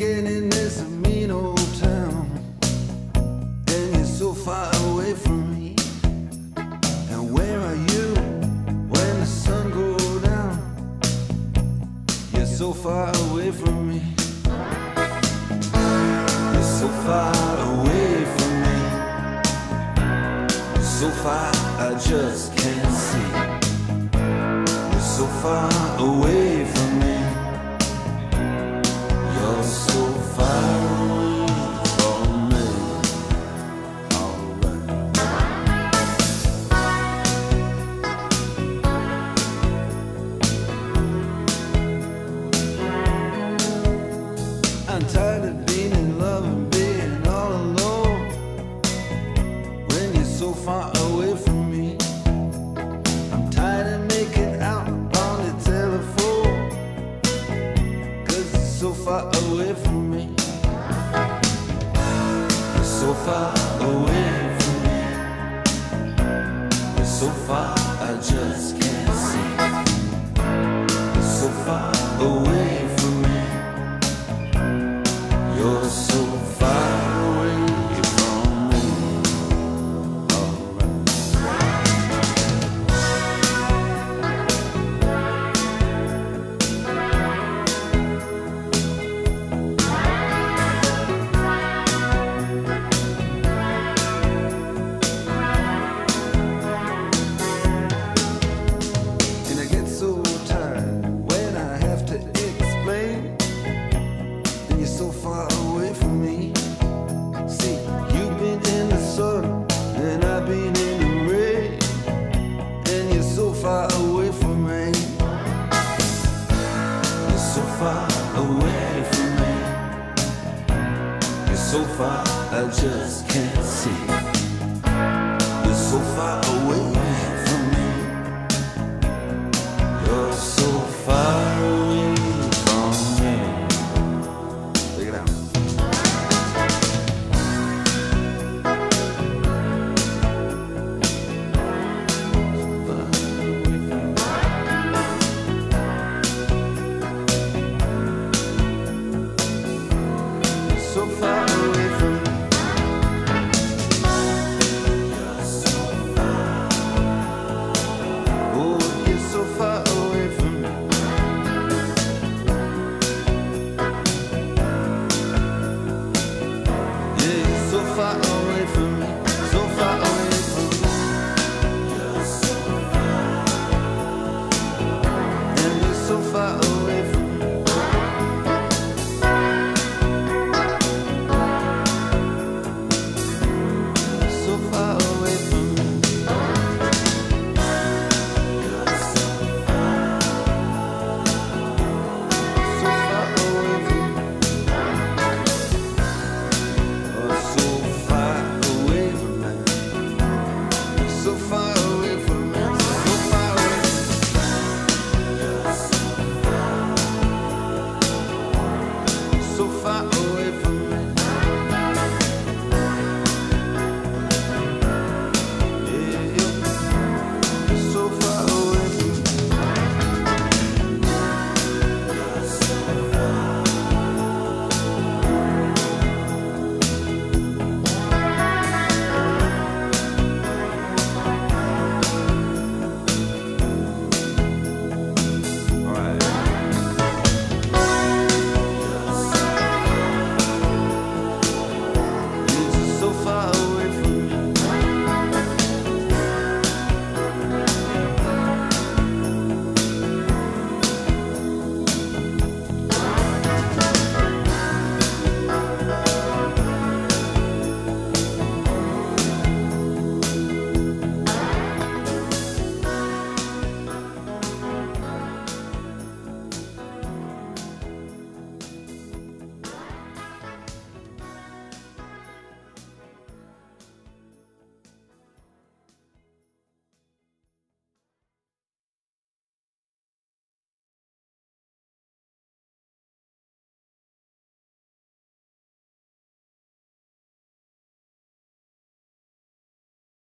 again in this mean old town. And you're so far away from me. And where are you when the sun goes down? You're so far away from me. You're so far away from me. So far I just can't see. You're so far away from me. Far away from me, I'm tired of making out on the telephone. Cause it's so far away from me. You're so far away from me. You're so far, I just can't see. You're so far away so far, I just can't see. You're so far away from me. You're so far away from me. Check it out. So far